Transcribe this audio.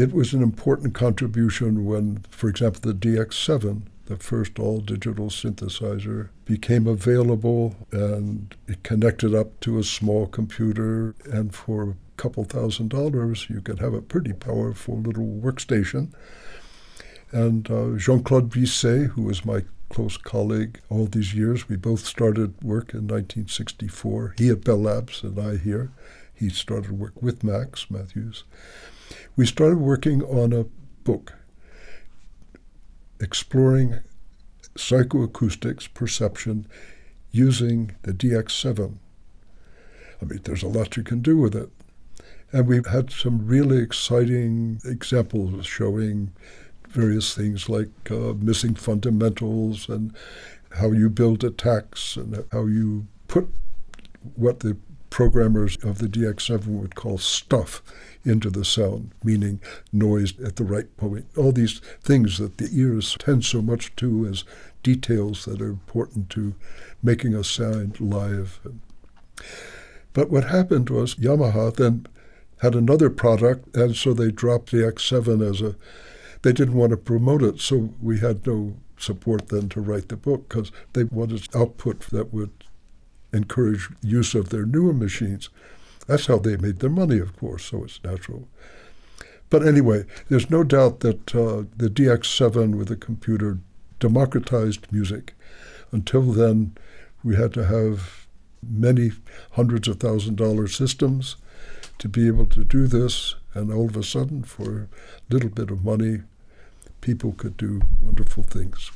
it was an important contribution when, for example, the DX7, the first all digital synthesizer, became available and it connected up to a small computer. And for a couple thousand dollars, you could have a pretty powerful little workstation. And uh, Jean Claude Risset, who was my close colleague all these years, we both started work in 1964. He at Bell Labs and I here. He started work with Max Mathews we started working on a book exploring psychoacoustics perception using the DX7. I mean, there's a lot you can do with it. And we've had some really exciting examples showing various things like uh, missing fundamentals and how you build attacks and how you put what the programmers of the DX7 would call stuff into the sound, meaning noise at the right point. All these things that the ears tend so much to as details that are important to making a sound live. But what happened was Yamaha then had another product, and so they dropped the DX7 as a. They didn't want to promote it, so we had no support then to write the book because they wanted output that would encourage use of their newer machines. That's how they made their money, of course, so it's natural. But anyway, there's no doubt that uh, the DX7 with the computer democratized music. Until then, we had to have many hundreds of thousand dollar systems to be able to do this. And all of a sudden, for a little bit of money, people could do wonderful things.